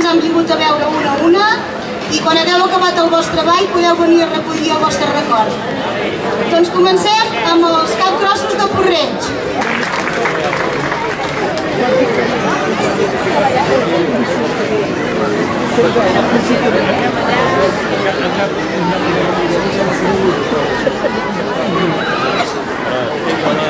ens han vingut a veure una a una i quan hagueu acabat el vostre ball podeu venir a recollir el vostre record. Doncs comencem amb els capgrossos de Porreig. Molt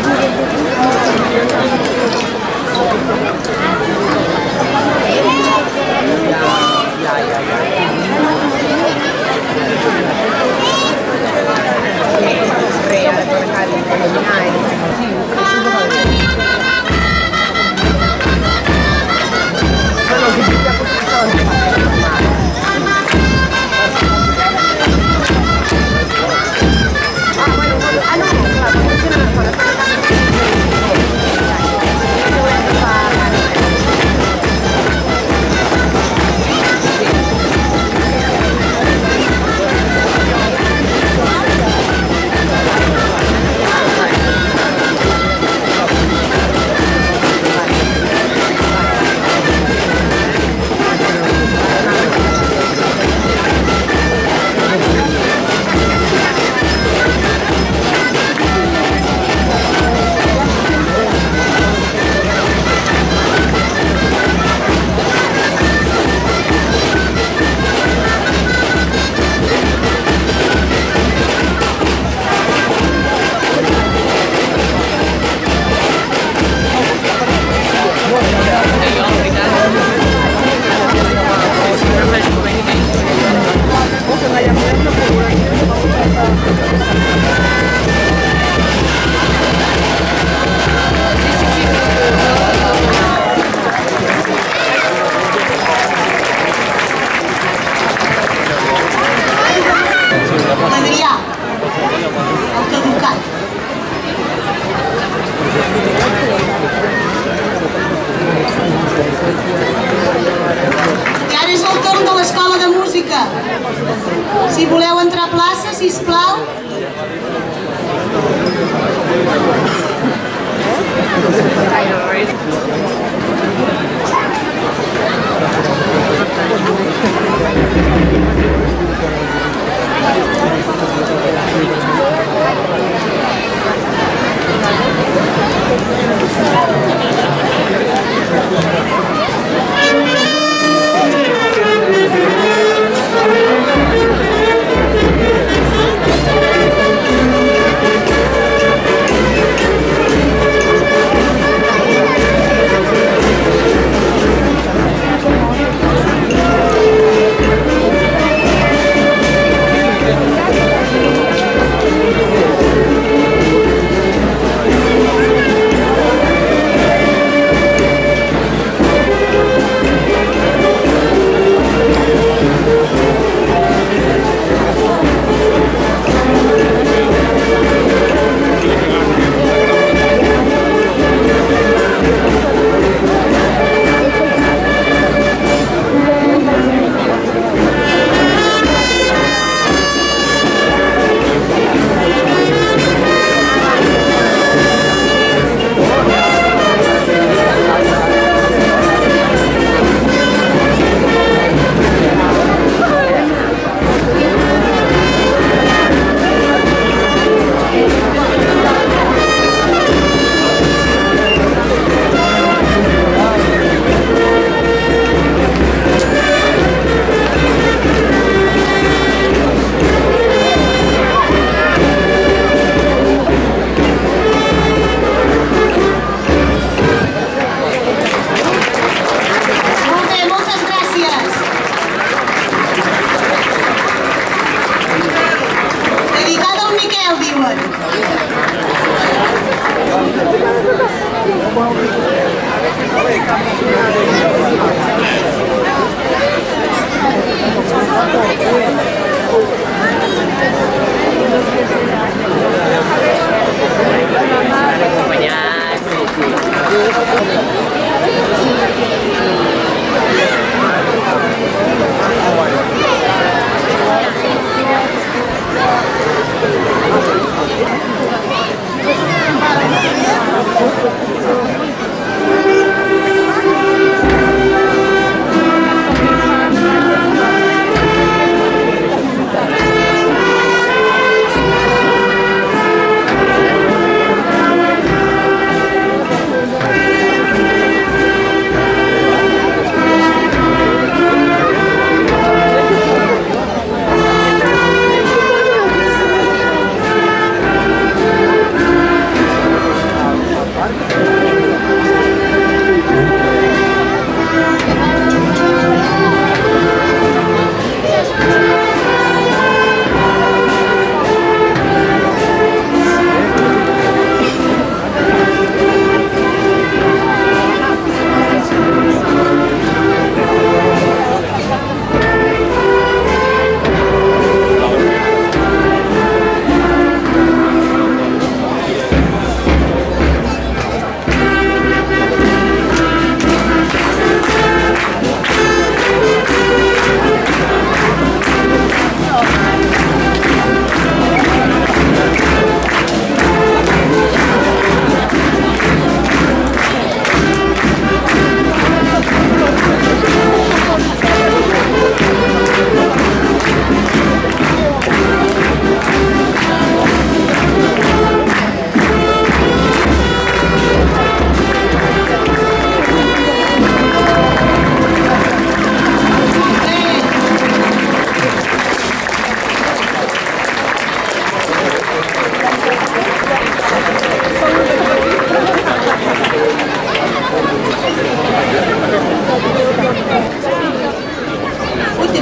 不住。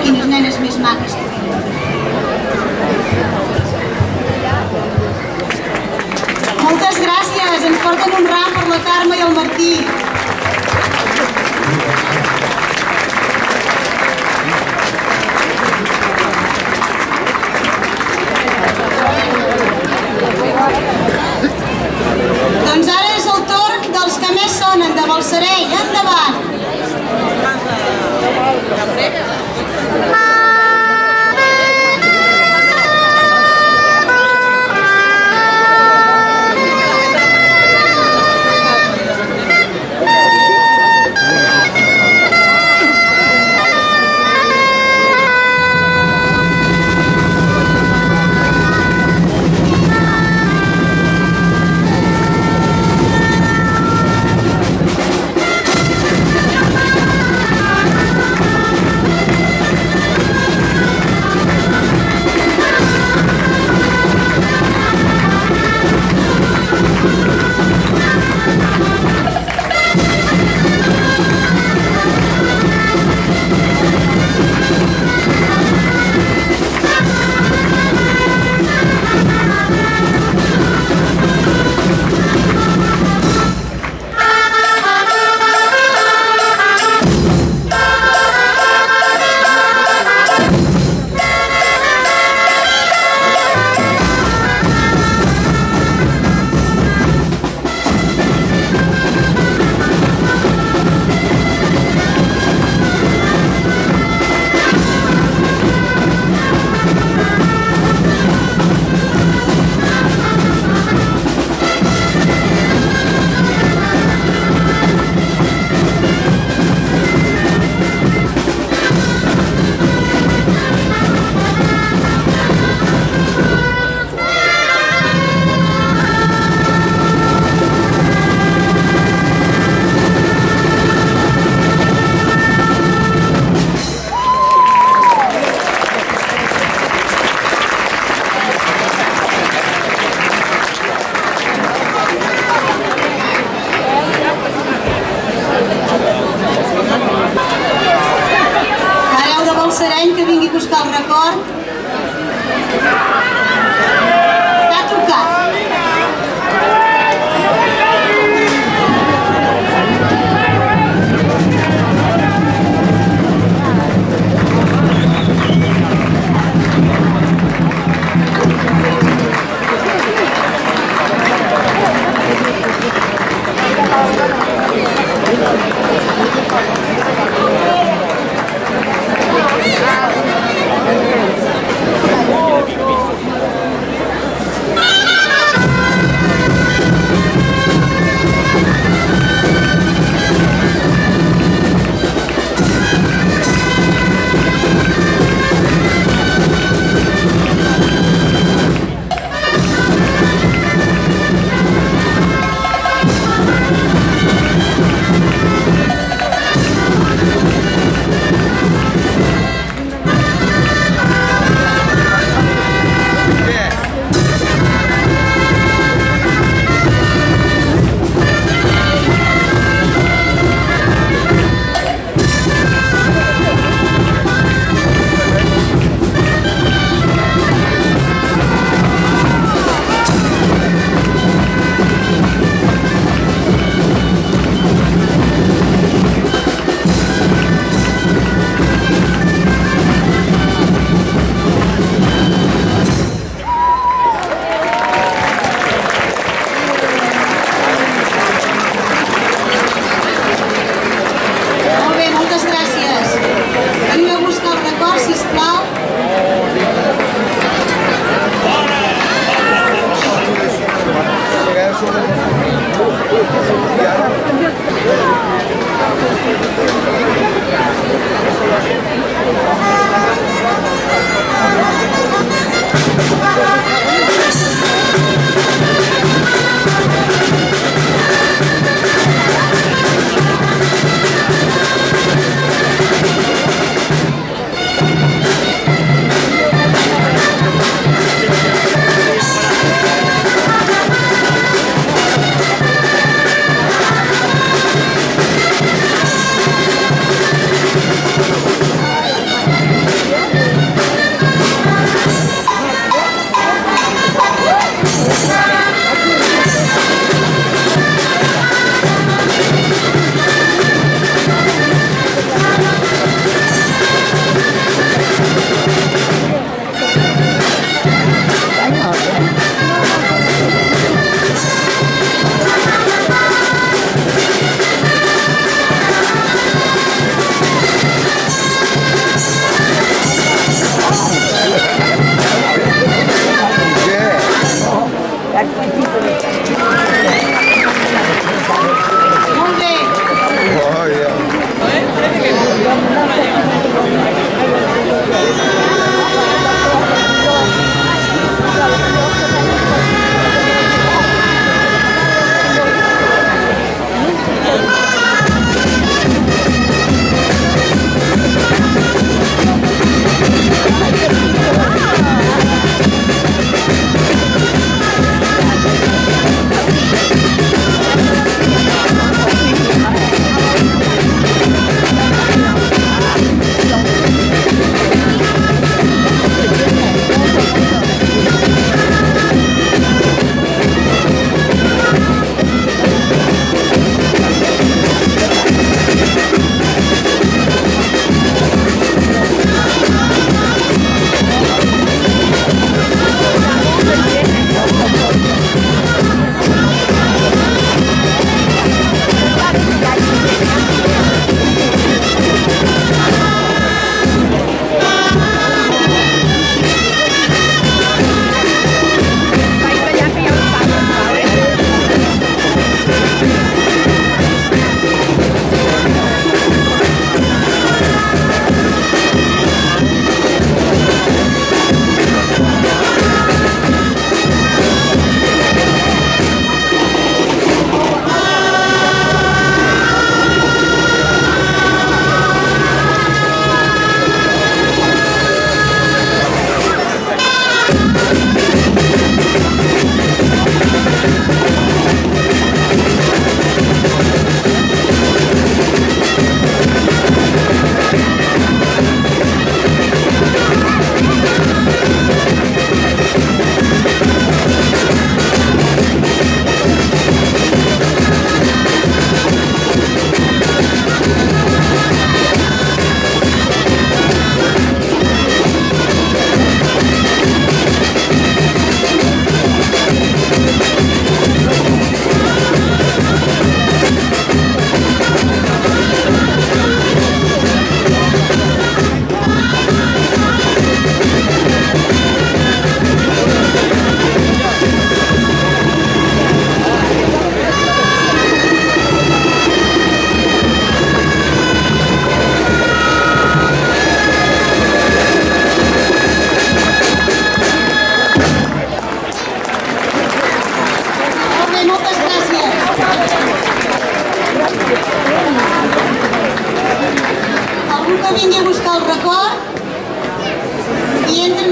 Que quines nenes més maques que tenen. Moltes gràcies, ens porten un ram per la Carme i el Martí. Doncs ara és el torn dels que més sonen, de Balsarell. Endavant! Hi.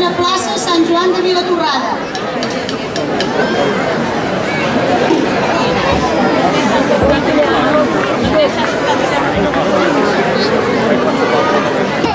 Sisena plaça Sant Joan de Vilatorrada. Bé,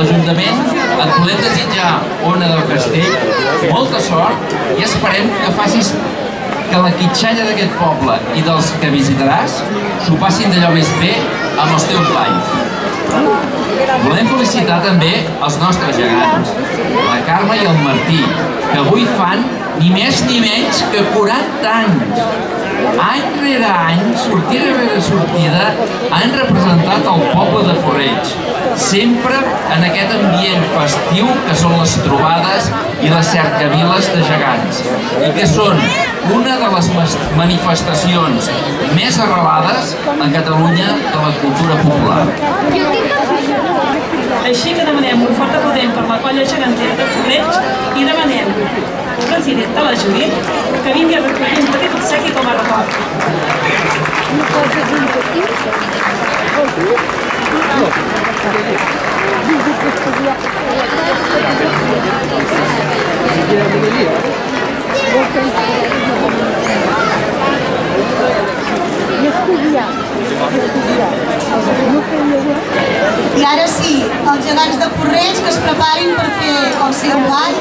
l'Ajuntament et podem desitjar, Ona del Castell, molta sort i esperem que facis que la quitxalla d'aquest poble i dels que visitaràs s'ho passin d'allò més bé amb els teus lives. Volem felicitar també els nostres gegants, la Carme i el Martí, que avui fan ni més ni menys que 40 anys. Any rere any, sortida rere sortida, han representat el poble de Porreig, sempre en aquest ambient festiu que són les trobades i les cercaviles de gegants, i que són una de les manifestacions més arrelades a Catalunya de la cultura popular. Així que demanem un fort aplaudiment per la colla gegantera de Porreig i demanem al president de la Judit que vingui a recollir un petit obsequi com a record. I ara sí, els gegants de Porreig que es preparin per fer el seu ball.